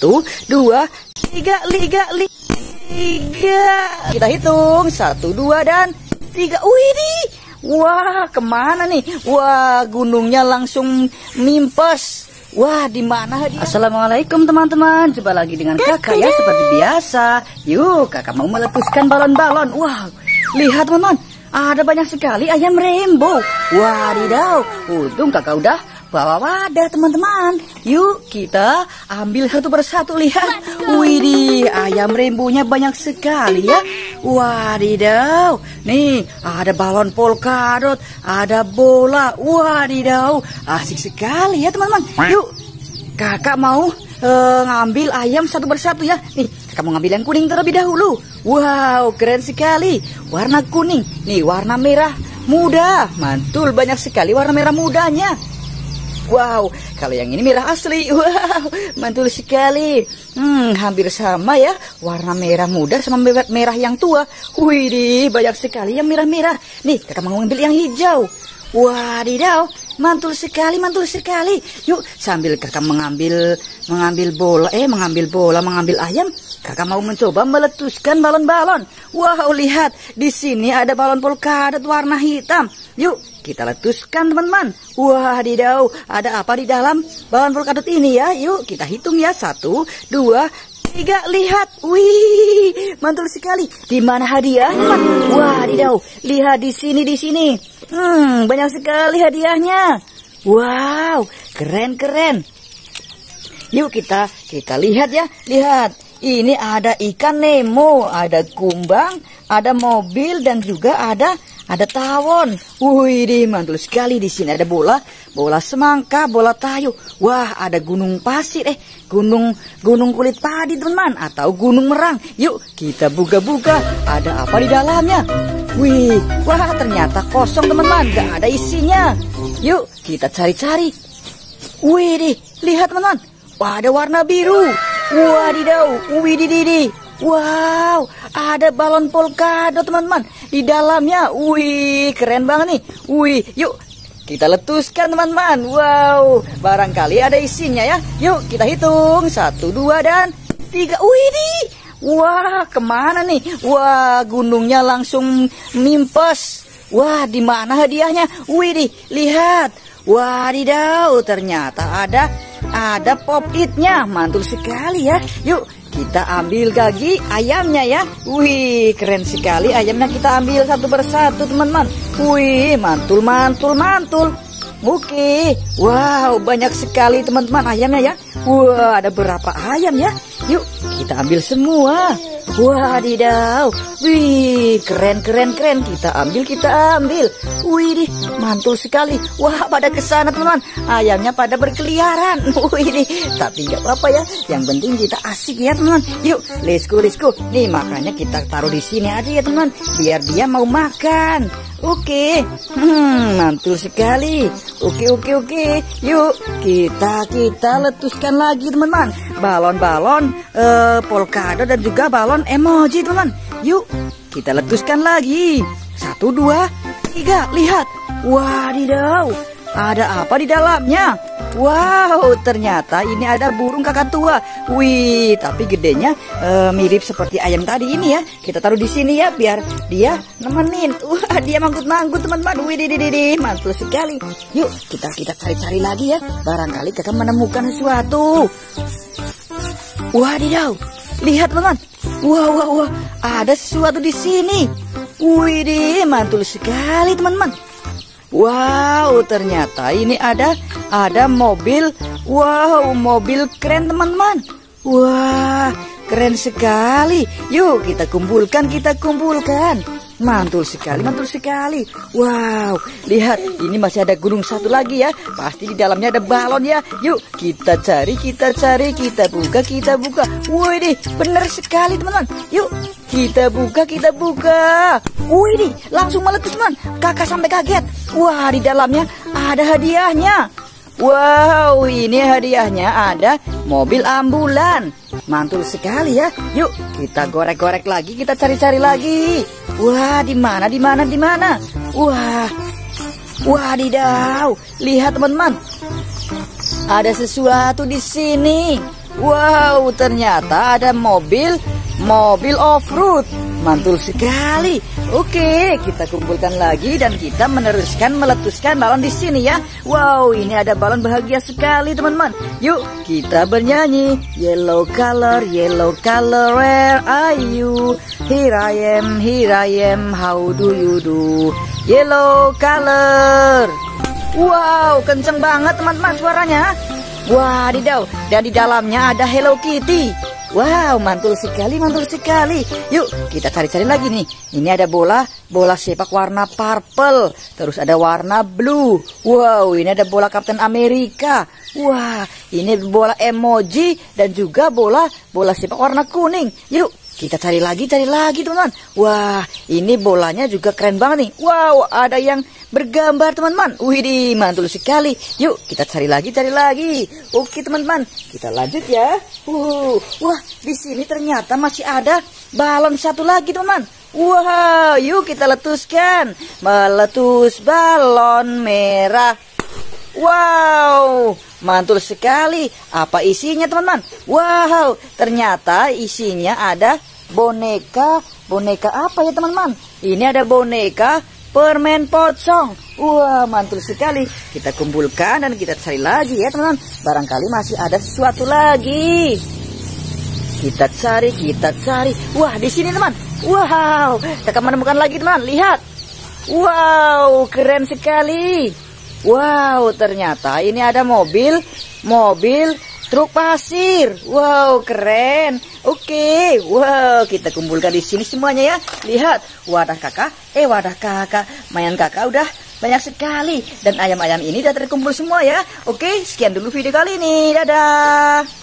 Satu, dua, tiga, liga, liga. Kita hitung. Satu, dua, dan tiga. Wih, wah ke mana nih? Wah gunungnya langsung mimpes. Wah, di mana hadiah? Assalamualaikum teman-teman. Jumpa lagi dengan kakak ya seperti biasa. Yuk, kakak mau meletuskan balon-balon. Wah, lihat teman-teman. Ada banyak sekali ayam rainbow. Wadidaw, untung kakak udah bawa wadah teman-teman. Yuk kita ambil satu persatu lihat. Widih ayam rainbownya banyak sekali ya. Wadidaw. Nih ada balon polkadot, ada bola. Wadidaw asik sekali ya teman-teman. Yuk kakak mau uh, ngambil ayam satu persatu ya. Nih kakak mau ngambil yang kuning terlebih dahulu. Wow keren sekali. Warna kuning. Nih warna merah muda. Mantul banyak sekali warna merah mudanya. Wow, kalau yang ini merah asli. Wow, mantul sekali. Hmm, hampir sama ya. Warna merah muda sama merah yang tua. Wih, banyak sekali yang merah-merah. Nih, kakak mau ambil yang hijau. Wadidaw, mantul sekali, mantul sekali. Yuk, sambil kakak mengambil mengambil bola, eh mengambil bola, mengambil ayam, kakak mau mencoba meletuskan balon-balon. Wow, lihat, di sini ada balon polkadot warna hitam. Yuk, kita letuskan teman-teman. Wah, didau, ada apa di dalam balon polkadot ini ya? Yuk, kita hitung ya. Satu, dua, tiga. Lihat, wih, mantul sekali. Di mana hadiah, teman? Wah, didau, lihat di sini, di sini. Hmm, banyak sekali hadiahnya. Wow, keren-keren. Yuk kita kita lihat ya, lihat. Ini ada ikan Nemo, ada kumbang, ada mobil dan juga ada ada tawon. Wih, mantul sekali di sini ada bola, bola semangka, bola tayu. Wah, ada gunung pasir eh, gunung gunung kulit padi teman atau gunung merang. Yuk, kita buka-buka. Ada apa di dalamnya? Wih, wah ternyata kosong teman-teman, gak ada isinya. Yuk, kita cari-cari. Wih, lihat teman-teman. Wah, ada warna biru. Wadidaw, wih, di Wow, ada balon polkadot teman-teman di dalamnya. Wih, keren banget nih. Wih, yuk kita letuskan teman-teman. Wow, barangkali ada isinya ya. Yuk kita hitung satu, dua dan tiga. Wih. Wah, ke mana nih? Wah, gunungnya langsung mimpes. Wah, di mana hadiahnya? Wih, di, lihat. Wadidaw, ternyata ada ada pop itnya. Mantul sekali ya. Yuk, kita ambil lagi ayamnya ya. Wih, keren sekali ayamnya kita ambil satu persatu teman-teman. Wih, mantul, mantul, mantul. Oke, wow, banyak sekali teman-teman ayamnya ya. Wah, ada berapa ayam ya? Yuk, kita ambil semua. Wadidaw, wih, keren, keren, keren. Kita ambil, kita ambil. Wih, mantul sekali. Wah, pada ke sana teman-teman. Ayamnya pada berkeliaran. Wih, tapi nggak apa-apa ya. Yang penting kita asik ya teman-teman. Yuk, let's go. Nih, makanya kita taruh di sini aja ya teman. Biar dia mau makan. Oke, hmm, mantul sekali. Oke, oke, oke. Yuk, kita kita letuskan lagi teman-teman. Balon-balon, uh, polkado dan juga balon emoji teman. Yuk, kita letuskan lagi. Satu, dua, tiga. Lihat. Wadidaw, ada apa di dalamnya? Wow, ternyata ini ada burung kakak tua. Wih, tapi gedenya uh, mirip seperti ayam tadi ini ya. Kita taruh di sini ya, biar dia nemenin. Wah, dia manggut-manggut teman-teman. Wih, di, di, di, mantul sekali. Yuk, kita kita cari-cari lagi ya. Barangkali kakak menemukan sesuatu. Wadidaw, lihat teman-teman. Wah, wah, wah, ada sesuatu di sini. Wih, mantul sekali teman-teman. Wow, ternyata ini ada ada mobil. Wow, mobil keren teman-teman. Wah, keren sekali. Yuk kita kumpulkan, kita kumpulkan. Mantul sekali, mantul sekali. Wow, lihat ini masih ada gunung satu lagi ya. Pasti di dalamnya ada balon ya. Yuk kita cari, kita cari, kita buka, kita buka. Wih deh, benar sekali teman-teman. Yuk kita buka, kita buka. Wih nih, langsung meletus teman. Kakak sampai kaget. Wah, di dalamnya ada hadiahnya. Wow, ini hadiahnya ada mobil ambulan. Mantul sekali ya. Yuk, kita gorek-gorek lagi, kita cari-cari lagi. Wah, di mana, di mana, di mana? Wah, wadidaw. Lihat teman-teman. Ada sesuatu di sini. Wow, ternyata ada mobil, mobil off-road. Mantul sekali. Oke, kita kumpulkan lagi dan kita meneruskan meletuskan balon di sini ya. Wow, ini ada balon bahagia sekali teman-teman. Yuk, kita bernyanyi. Yellow color, yellow color, where are you? Here I am, here I am, how do you do? Yellow color. Wow, kenceng banget teman-teman suaranya. Wadidaw, dan di dalamnya ada Hello Kitty. Wow, mantul sekali, mantul sekali. Yuk, kita cari-cari lagi nih. Ini ada bola, bola sepak warna purple. Terus ada warna blue. Wow, ini ada bola Kapten Amerika. Wah, ini bola emoji dan juga bola bola sepak warna kuning. Yuk, kita cari lagi, cari lagi teman-teman. Wah, ini bolanya juga keren banget nih. Wow, ada yang bergambar teman-teman. Widih, mantul sekali. Yuk, kita cari lagi, cari lagi. Oke teman-teman, kita lanjut ya. Uh, wah, di sini ternyata masih ada balon satu lagi teman-teman. Wow, yuk kita letuskan. Meletus balon merah. Wow, mantul sekali. Apa isinya teman-teman? Wow, ternyata isinya ada boneka, boneka apa ya teman-teman? Ini ada boneka permen pocong. Wah, mantul sekali. Kita kumpulkan dan kita cari lagi ya teman-teman. Barangkali masih ada sesuatu lagi. Kita cari, kita cari. Wah, di sini teman. Wow, kita menemukan lagi teman. Lihat. Wow, keren sekali. Wow, ternyata ini ada mobil, mobil truk pasir. Wow, keren. Oke, wow, kita kumpulkan di sini semuanya ya. Lihat, wadah kakak, eh wadah kakak, mainan kakak udah banyak sekali. Dan ayam-ayam ini sudah terkumpul semua ya. Oke, sekian dulu video kali ini. Dadah.